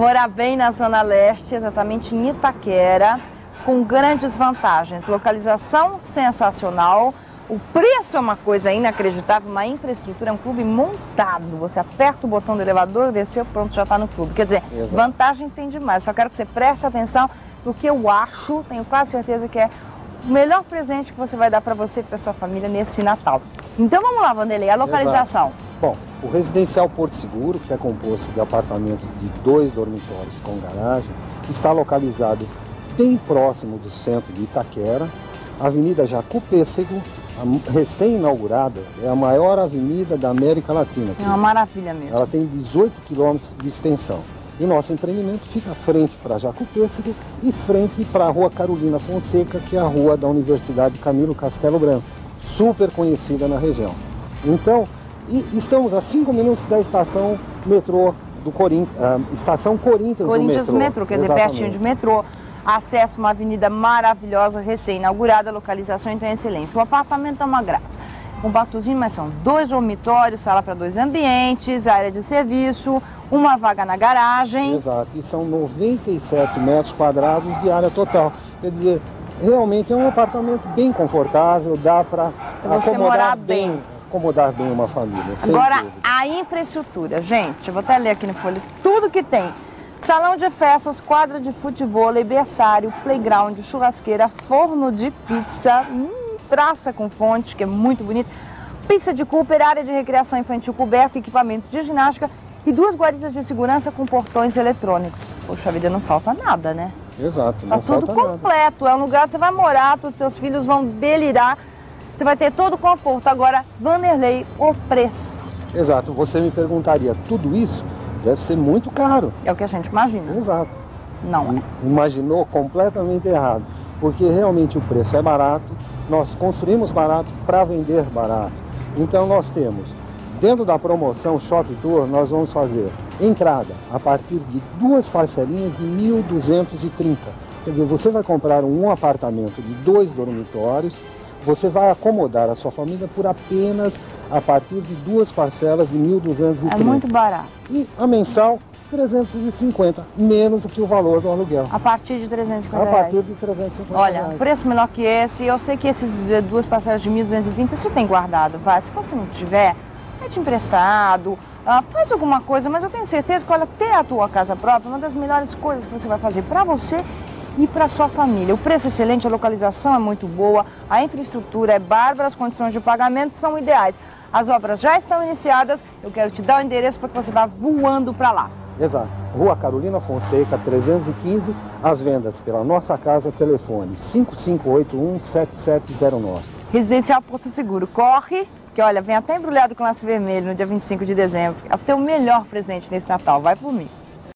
Morar bem na Zona Leste, exatamente em Itaquera, com grandes vantagens. Localização sensacional, o preço é uma coisa inacreditável, uma infraestrutura, é um clube montado. Você aperta o botão do elevador, desceu, pronto, já está no clube. Quer dizer, Exato. vantagem tem demais. Só quero que você preste atenção no que eu acho, tenho quase certeza que é o melhor presente que você vai dar para você e para sua família nesse Natal. Então vamos lá, Vanderlei, a localização. Exato. Bom, o residencial Porto Seguro, que é composto de apartamentos de dois dormitórios com garagem, está localizado bem próximo do centro de Itaquera, Avenida Jacu Pêssego, recém-inaugurada, é a maior avenida da América Latina. É uma maravilha mesmo. Ela tem 18 quilômetros de extensão. E nosso empreendimento fica frente para Jaco Pêssego e frente para a Rua Carolina Fonseca, que é a rua da Universidade Camilo Castelo Branco, super conhecida na região. Então, estamos a 5 minutos da estação metrô do Corinthians, uh, estação Corinthians, Corinthians do metrô. metrô quer dizer, pertinho de metrô acesso a uma avenida maravilhosa, recém-inaugurada, localização então é excelente. O apartamento é uma graça. Um batuzinho, mas são dois dormitórios, sala para dois ambientes, área de serviço, uma vaga na garagem. Exato, e são 97 metros quadrados de área total. Quer dizer, realmente é um apartamento bem confortável, dá para acomodar bem. bem. Acomodar bem uma família. Agora, a infraestrutura, gente, eu vou até ler aqui no folha tudo que tem. Salão de festas, quadra de futebol, berçário, playground, churrasqueira, forno de pizza, hum, praça com fonte, que é muito bonito, pista de Cooper, área de recreação infantil coberta, equipamentos de ginástica e duas guaridas de segurança com portões eletrônicos. Poxa vida, não falta nada, né? Exato, tá tudo completo. Nada. É um lugar que você vai morar, os teus filhos vão delirar. Você vai ter todo o conforto. Agora, Vanderlei, o preço. Exato. Você me perguntaria, tudo isso deve ser muito caro. É o que a gente imagina. Exato. Não é. Imaginou completamente errado. Porque realmente o preço é barato, nós construímos barato para vender barato. Então nós temos, dentro da promoção Shop Tour, nós vamos fazer entrada a partir de duas parcelinhas de 1.230. Quer dizer, você vai comprar um apartamento de dois dormitórios, você vai acomodar a sua família por apenas a partir de duas parcelas de 1.230. É muito barato. E a mensal, 350, menos do que o valor do aluguel. A partir de 350 A partir de 350 Olha, reais. preço menor que esse, eu sei que esses eh, duas parcelas de 1.230 você tem guardado, vai. Se você não tiver, pede emprestado, uh, faz alguma coisa, mas eu tenho certeza que olha, ter a tua casa própria é uma das melhores coisas que você vai fazer para você e para sua família. O preço é excelente, a localização é muito boa, a infraestrutura é bárbara, as condições de pagamento são ideais. As obras já estão iniciadas, eu quero te dar o endereço para que você vá voando para lá. Exato. Rua Carolina Fonseca, 315, as vendas pela nossa casa, telefone 5581-7709. Residencial Porto Seguro, corre, que olha, vem até embrulhado com laço vermelho no dia 25 de dezembro. É o teu melhor presente nesse Natal, vai por mim.